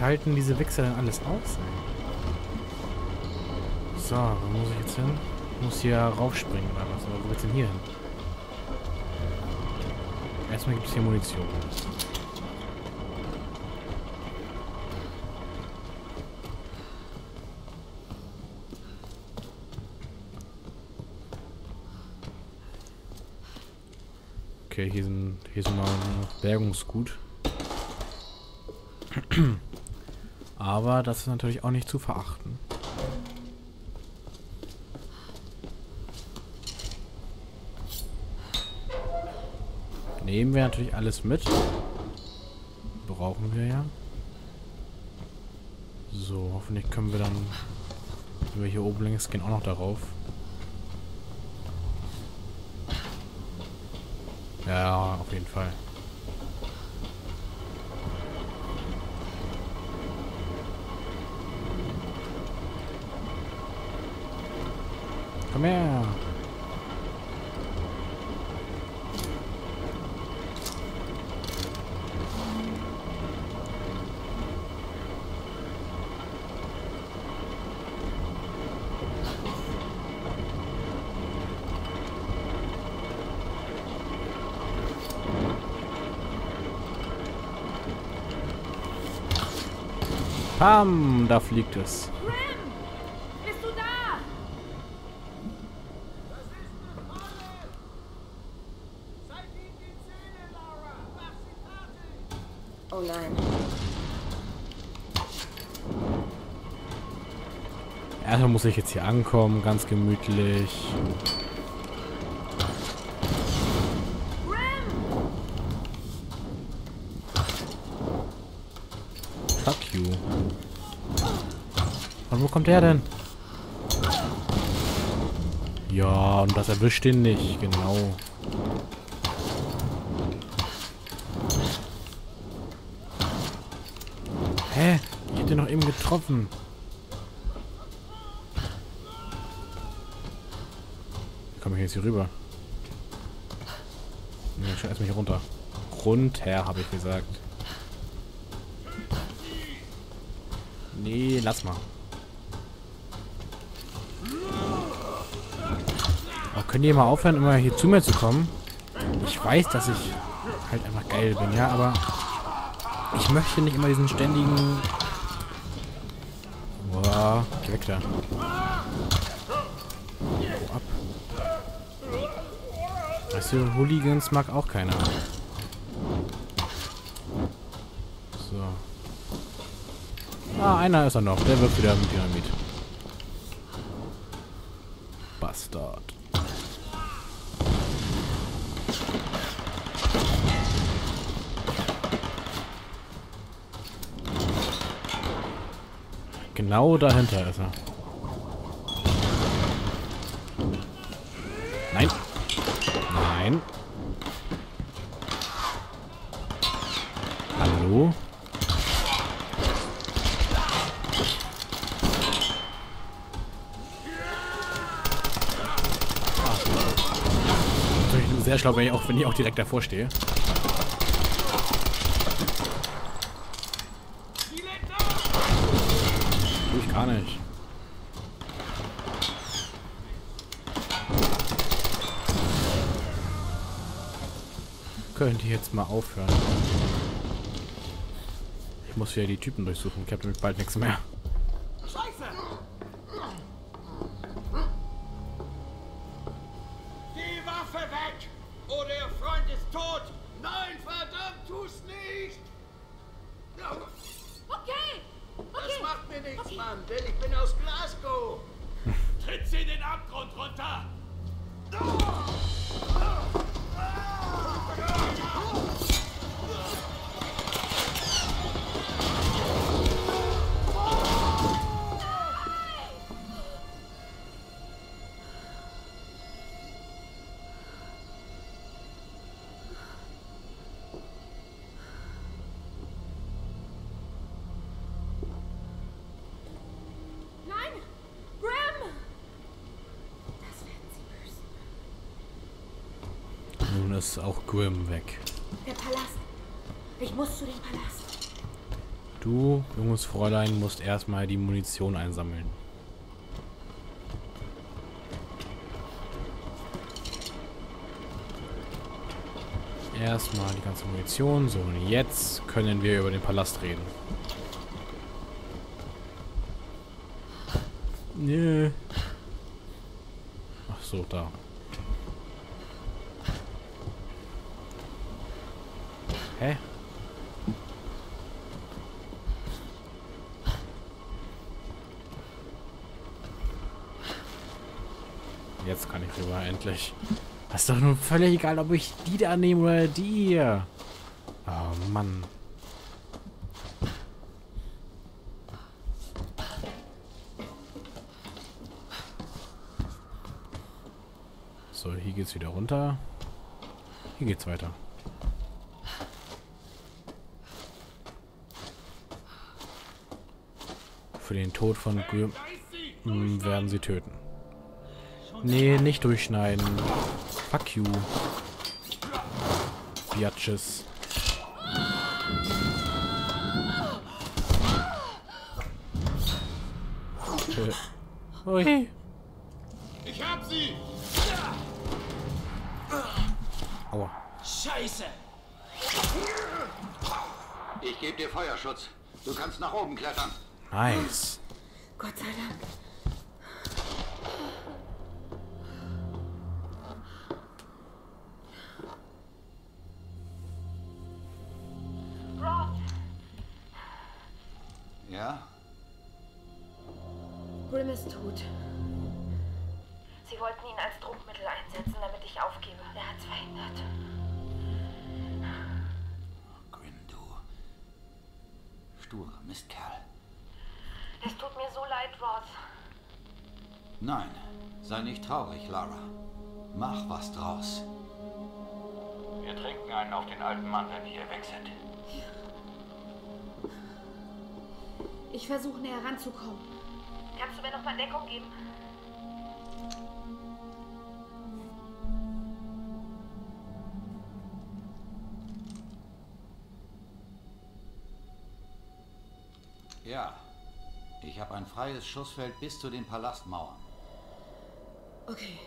Halten diese Wichser denn alles aus? So, wo muss ich jetzt hin? Ich muss hier raufspringen oder was? Aber wo geht's denn hier hin? Erstmal gibt es hier Munition. Okay, hier sind, hier sind mal Bergungsgut. Aber das ist natürlich auch nicht zu verachten. Nehmen wir natürlich alles mit. Brauchen wir ja. So, hoffentlich können wir dann, wenn wir hier oben längs gehen, auch noch darauf. Ja, auf jeden Fall. Komm her. Pam, da fliegt es. Grim! Bist du da? Oh nein. Erstmal muss ich jetzt hier ankommen, ganz gemütlich. Fuck you. Und wo kommt der denn? Ja, und das erwischt ihn nicht, genau. Hä? Ich den noch eben getroffen. Jetzt hier rüber? Nee, ich erstmal hier runter. Runter, habe ich gesagt. Nee, lass mal. Oh, könnt ihr mal aufhören, immer hier zu mir zu kommen? Ich weiß, dass ich halt einfach geil bin, ja, aber ich möchte nicht immer diesen ständigen... Boah, geh weg da. Du, Hooligans mag auch keiner. So. Ah, einer ist er noch. Der wirft wieder mit Dynamit. Bastard. Genau dahinter ist er. Nein. Nein. Hallo? Natürlich sehr schlau, wenn ich auch, wenn ich auch direkt davor stehe. Tue ich gar nicht. Könnt ihr jetzt mal aufhören? Ich muss wieder die Typen durchsuchen. Ich habe nämlich bald nichts mehr. Die Waffe weg! Oder Ihr Freund ist tot! Nein, verdammt, tu's nicht! Okay! Das Okay! macht mir nichts, Okay. Mann, denn ich bin aus Glasgow! Tritt sie den Abgrund runter! Nein! Ist auch Grim weg. Der Palast. Ich muss zu dem Palast. Du, junges Fräulein, musst erstmal die Munition einsammeln. Erstmal die ganze Munition. So, und jetzt können wir über den Palast reden. Nö. Ach so, da. Hä? Jetzt kann ich rüber, endlich. Das ist doch nun völlig egal, ob ich die da nehme oder die hier. Oh Mann. So, hier geht's wieder runter. Hier geht's weiter. Für den Tod von Grim mm, werden sie töten. Nee, nicht durchschneiden. Fuck you. Biatches. Äh. Ui. Ich hab sie! Aua. Scheiße! Ich gebe dir Feuerschutz. Du kannst nach oben klettern. Nice. Gott sei Dank. Roth, Ja? Grim ist tot. Sie wollten ihn als Druckmittel einsetzen, damit ich aufgebe. Er hat's verhindert. Grin, du. Sturer Mistkerl. Es tut mir so leid, Roth. Nein, sei nicht traurig, Lara. Mach was draus. Wir trinken einen auf den alten Mann, wenn wir hier weg sind. Ich versuche näher ranzukommen. Kannst du mir noch mal Deckung geben? Ja. Ich habe ein freies Schussfeld bis zu den Palastmauern. Okay.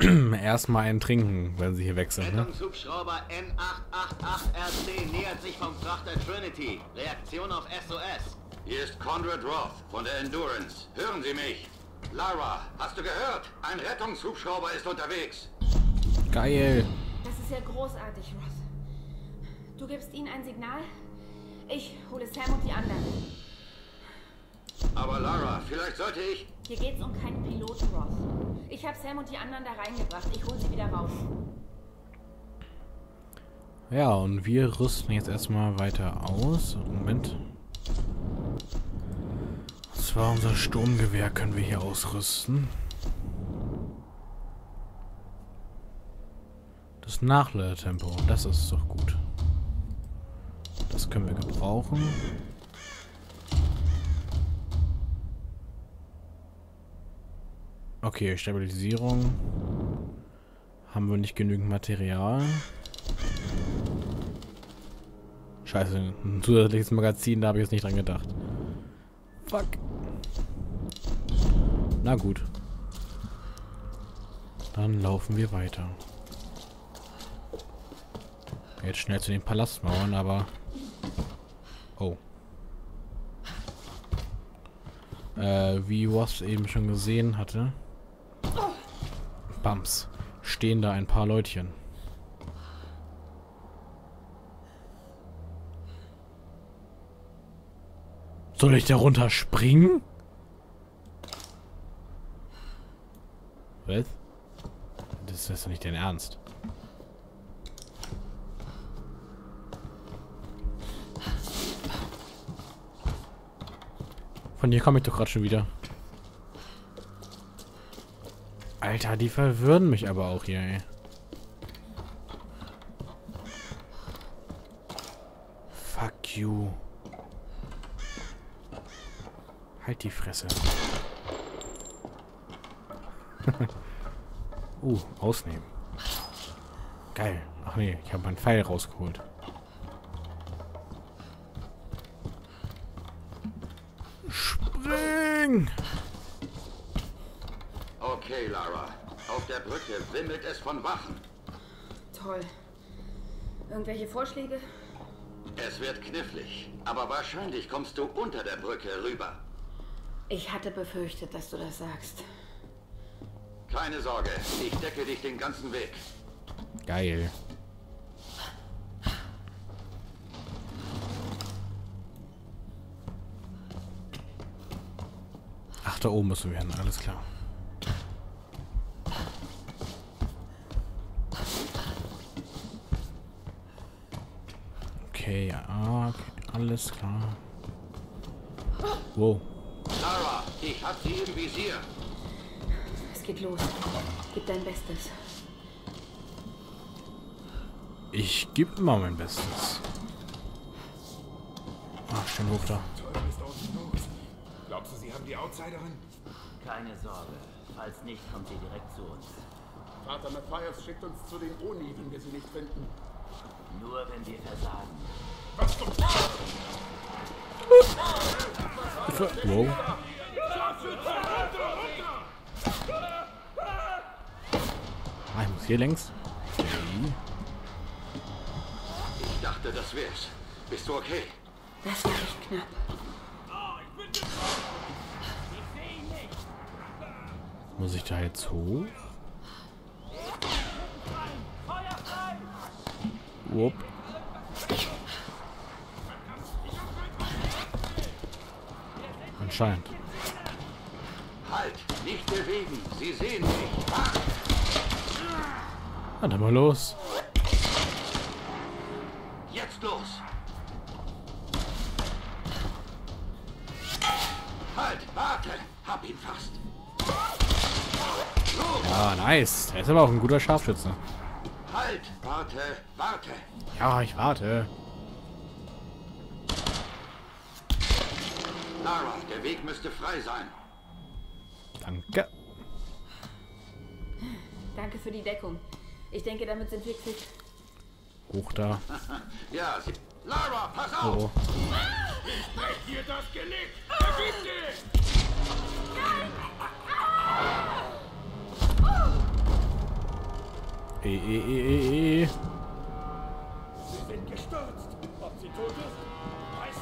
Erstmal einen trinken, wenn sie hier weg sind, ne? Rettungshubschrauber N888RC nähert sich vom Frachter Trinity. Reaktion auf SOS. Hier ist Conrad Roth von der Endurance. Hören Sie mich. Lara, hast du gehört? Ein Rettungshubschrauber ist unterwegs. Geil. Das ist ja großartig, Ross. Du gibst ihnen ein Signal? Ich hole Sam und die anderen. Aber Lara, vielleicht sollte ich... Hier geht's um keinen Piloten, Ross. Ich habe Sam und die anderen da reingebracht. Ich hole sie wieder raus. Ja, und wir rüsten jetzt erstmal weiter aus. Moment. Und zwar unser Sturmgewehr können wir hier ausrüsten. Das Nachladetempo, das ist doch gut. Das können wir gebrauchen. Okay, Stabilisierung. Haben wir nicht genügend Material. Scheiße, ein zusätzliches Magazin, da habe ich jetzt nicht dran gedacht. Fuck. Na gut. Dann laufen wir weiter. Jetzt schnell zu den Palastmauern, aber... Oh. Äh, wie Ross eben schon gesehen hatte... Bams. Stehen da ein paar Leutchen. Soll ich da runter springen? Was? Das ist nicht dein Ernst. Von hier komme ich doch gerade schon wieder. Alter, die verwirren mich aber auch hier, ey. Fuck you. Halt die Fresse. uh, ausnehmen. Geil. Ach nee, ich habe meinen Pfeil rausgeholt. Ding. Okay, Lara. Auf der Brücke wimmelt es von Wachen. Toll. Irgendwelche Vorschläge? Es wird knifflig, aber wahrscheinlich kommst du unter der Brücke rüber. Ich hatte befürchtet, dass du das sagst. Keine Sorge, ich decke dich den ganzen Weg. Geil. Da oben müssen wir hin, alles klar. Okay, ja, okay, alles klar. Wow. Lara, ich hab sie im Visier. Es geht los. Gib dein Bestes. Ich gebe immer mein Bestes. Ach, schön hoch da. Du, sie haben die Outsiderin? Keine Sorge. Falls nicht, kommt sie direkt zu uns. Vater Matthias schickt uns zu den Oni, wenn wir sie nicht finden. Nur wenn wir versagen. Was zum Wow. Ah, ich muss hier längs. Okay. Ich dachte, das wär's. Bist du okay? Das war echt knapp. Muss ich da jetzt hoch? Wupp. Anscheinend. Halt, nicht bewegen. Sie sehen mich. Na, dann mal los. jetzt los. Halt, warte. Hab ihn fast. Ja, nice. Er ist aber auch ein guter Scharfschütze. Halt, warte, warte. Ja, ich warte. Lara, der Weg müsste frei sein. Danke. Danke für die Deckung. Ich denke, damit sind wir quitt. Hoch da. Ja, sie... Lara, pass auf! Oh. Brech dir das Genick! Vergib dich! Eh, eh, eh, eh, eh. Sie sind gestürzt. Ob sie tot ist? Weiß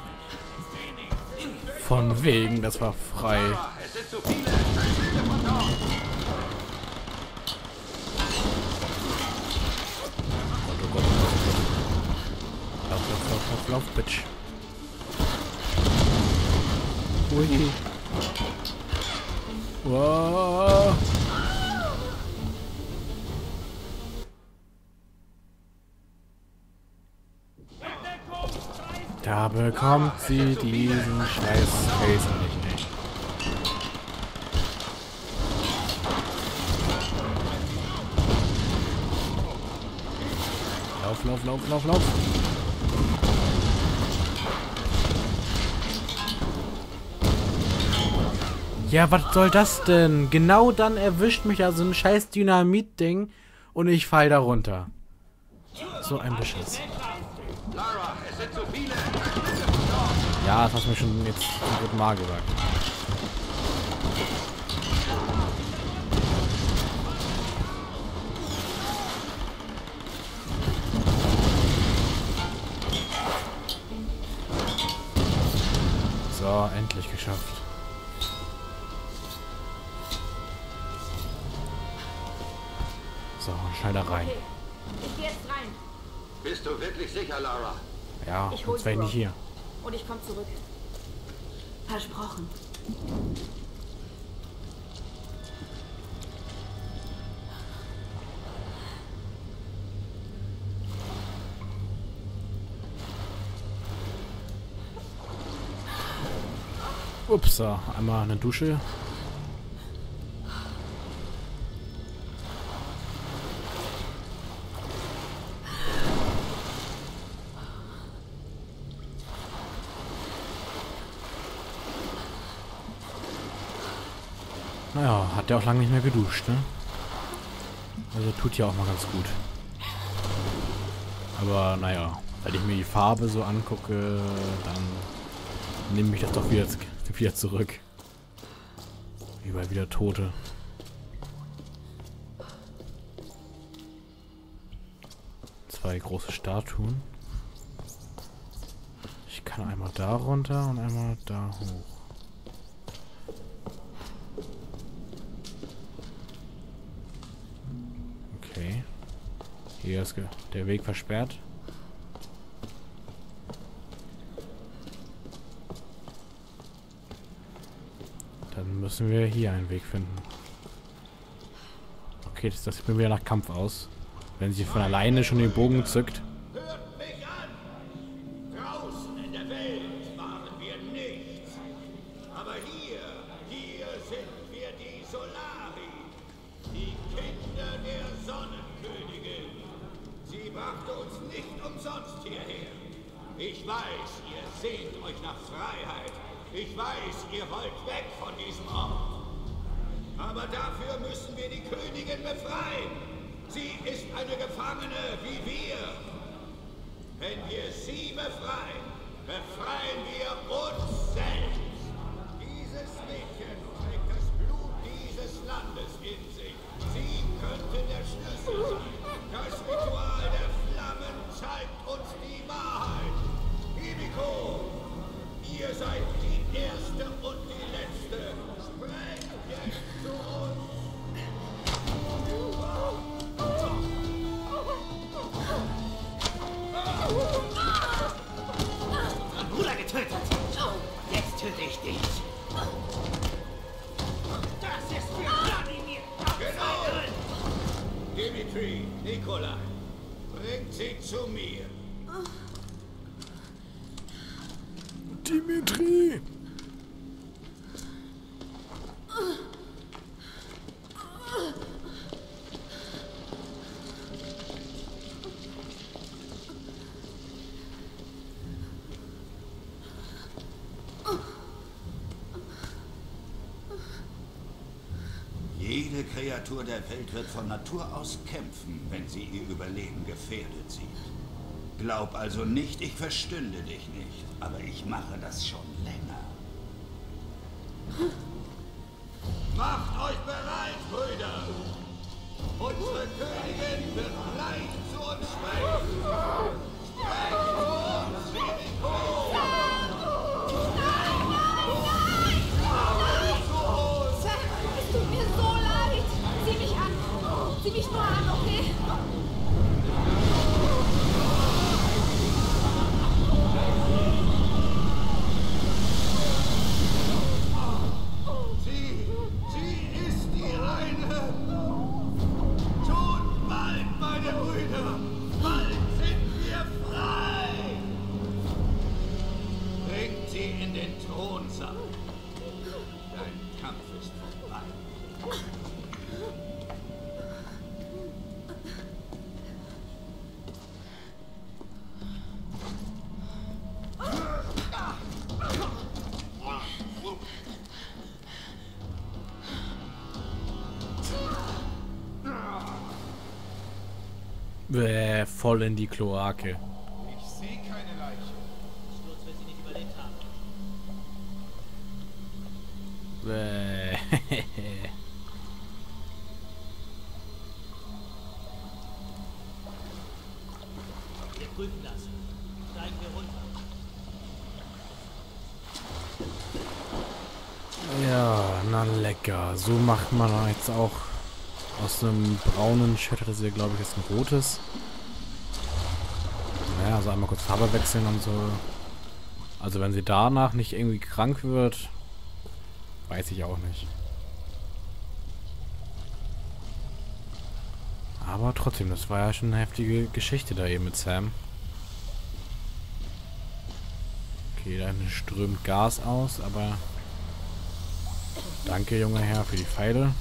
nicht. Von wegen, das war frei. Es sind zu viele. Verschwinde von dort. Oh oh oh. Lauf, lauf, lauf, lauf, lauf, Bitch. Ui. Wow. Bekommt sie diesen scheiß Phaser nicht, ey. Lauf, lauf, lauf, lauf, lauf. Ja, was soll das denn? Genau dann erwischt mich da so ein scheiß Dynamit-Ding und ich fall da runter. So ein Beschiss. Lara, Ja, das hast du mir schon jetzt zum dritten Mal gesagt. So, endlich geschafft. So, schnell da rein. Okay. Ich gehe jetzt rein. Bist du wirklich sicher, Lara? Ja, sonst wäre ich nicht hier. Und ich komme zurück. Versprochen. Ups, einmal eine Dusche. Naja, hat der auch lange nicht mehr geduscht, ne? Also tut ja auch mal ganz gut. Aber naja, wenn ich mir die Farbe so angucke, dann nehme ich das doch wieder, wieder zurück. Überall wieder Tote. Zwei große Statuen. Ich kann einmal da runter und einmal da hoch. Hier ist der Weg versperrt. Dann müssen wir hier einen Weg finden. Okay, das, das sieht mir wieder nach Kampf aus. Wenn sie von alleine schon den Bogen zückt. Befreien. Sie ist eine Gefangene wie wir. Wenn wir sie befreien, befreien wir uns selbst. Dieses Mädchen trägt das Blut dieses Landes in sich. Sie könnte der Schlüssel sein. Dimitri, Nikolai, bringt sie zu mir. Dimitri! Kreatur der Welt wird von Natur aus kämpfen, wenn sie ihr Überleben gefährdet sieht. Glaub also nicht, ich verstünde dich nicht, aber ich mache das schon länger. Macht euch bereit, Brüder. Unsere Königin wird gleich zu uns sprechen. Mano. Voll in die Kloake. Ich sehe keine Leiche. Sturz wird sie nicht überlebt haben. Bäh. Wir prüfen das. Steigen wir runter. Ja, na lecker. So macht man jetzt auch aus einem braunen hier glaube ich ist ein rotes. Also einmal kurz Farbe wechseln und so. Also wenn sie danach nicht irgendwie krank wird, weiß ich auch nicht. Aber trotzdem, das war ja schon eine heftige Geschichte da eben mit Sam. Okay, da strömt Gas aus, aber Danke, junger Herr, für die Pfeile.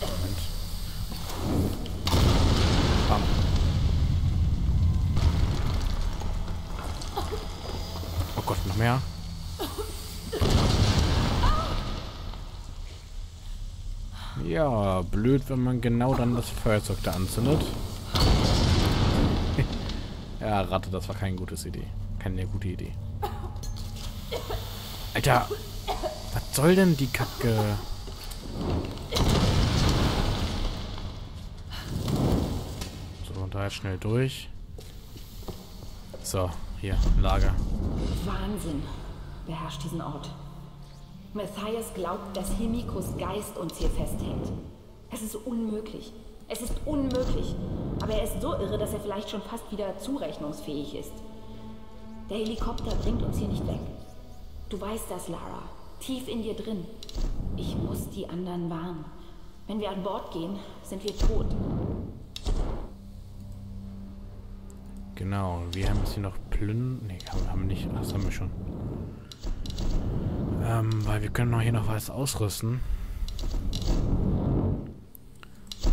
Moment. Bam. Oh Gott, noch mehr. Ja, blöd, wenn man genau dann das Feuerzeug da anzündet. ja, Ratte, das war keine gute Idee. Keine gute Idee. Alter, was soll denn die Kacke? So, da jetzt schnell durch. So, hier, Lager. Wahnsinn beherrscht diesen Ort. Matthias glaubt, dass Himikos Geist uns hier festhält. Es ist unmöglich. Es ist unmöglich. Aber er ist so irre, dass er vielleicht schon fast wieder zurechnungsfähig ist. Der Helikopter bringt uns hier nicht weg. Du weißt das, Lara. Tief in dir drin. Ich muss die anderen warnen. Wenn wir an Bord gehen, sind wir tot. Genau, wir haben jetzt hier noch Plünden. Ne, haben, wir nicht. Das haben wir schon. Ähm, weil wir können noch hier noch was ausrüsten.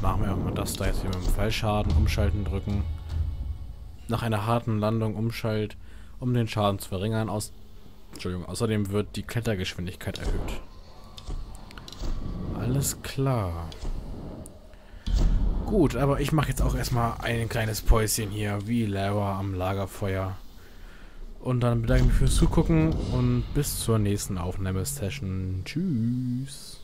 Machen wir auch mal das da jetzt hier mit dem Fallschaden. Umschalten drücken. Nach einer harten Landung umschalt, um den Schaden zu verringern. Aus Entschuldigung, außerdem wird die Klettergeschwindigkeit erhöht. Alles klar. Gut, aber ich mache jetzt auch erstmal ein kleines Päuschen hier, wie Lara am Lagerfeuer. Und dann bedanke ich mich fürs Zugucken und bis zur nächsten Aufnahmesession. Tschüss.